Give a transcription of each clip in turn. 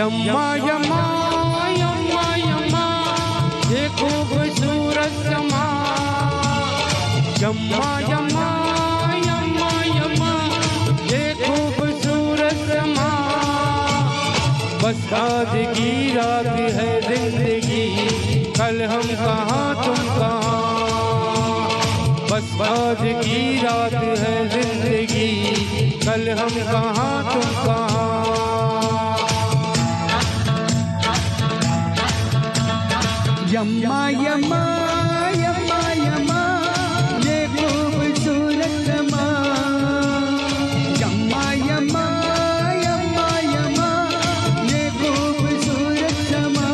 यम्मा यम्मा यम्मा यम्मा, देखो खूबसूरत समा। यम्मा यम्मा यम्मा यम्मा, देखो खूबसूरत समा। बस आज की रात है ज़िंदगी, कल हम कहाँ, तुम कहाँ? बस आज की रात है ज़िंदगी, कल हम कहाँ, तुम कहाँ? यम्मा यम्मा यम्मा यम्मा ये खूबसूरत समा यम्मा यम्मा यम्मा यम्मा ये खूबसूरत समा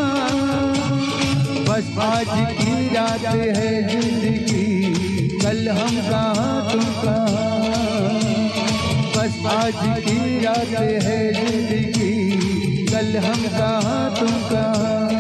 बस आज की रात है ज़िंदगी कल हम कहाँ तुम कहाँ बस आज की रात है ज़िंदगी, कल हम कहाँ तुम कहाँ?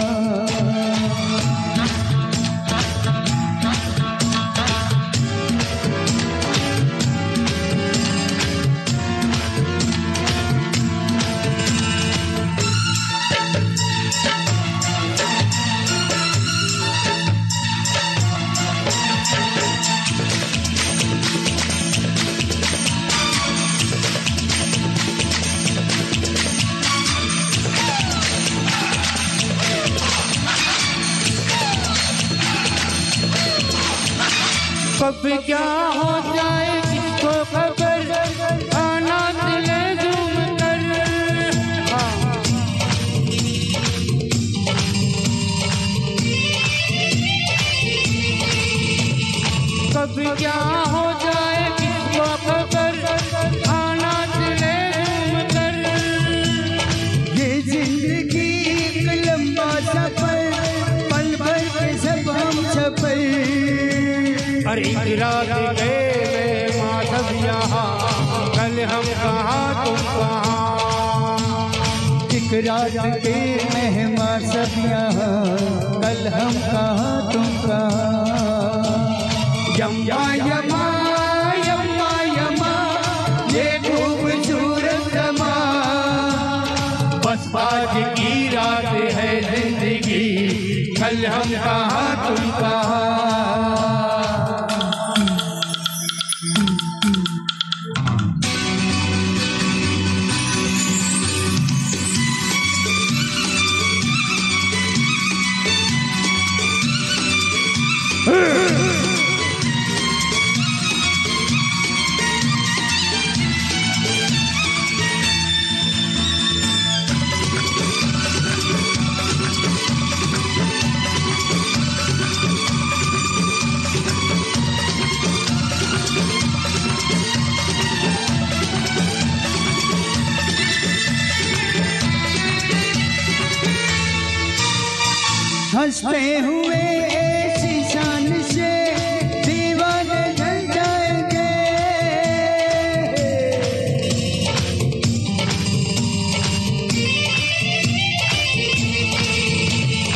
कब क्या हो जाए? किसको खबर रात गए कल हम कहाँ तुम कहाँ? एक के मेहमा कल हम कहाँ तुम कहाँ? बस की रात है ज़िंदगी, कल हम कहाँ तुम कहाँ? हँसते हुए ऐसी शान से दीवाने जल जाएँगे।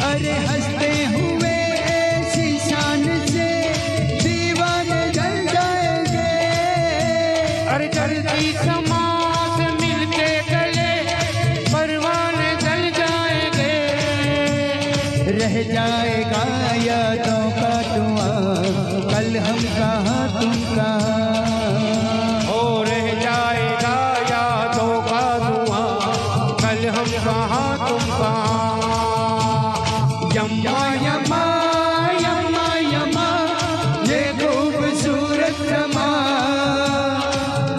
अरे हँसते हुए ऐसी शान से दीवाने जल जाएँगे। अरे जल्दी समाज जाएगा यादों का धुआँ। कल हम कहाँ तुम कहाँ? हो कल हम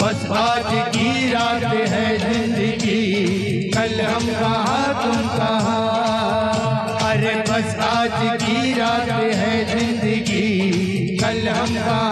बस आज की रात है ज़िंदगी। कल हम कहाँ तुम बस आज की रात है ज़िंदगी। कल हम कहाँ